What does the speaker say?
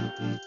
ピッ!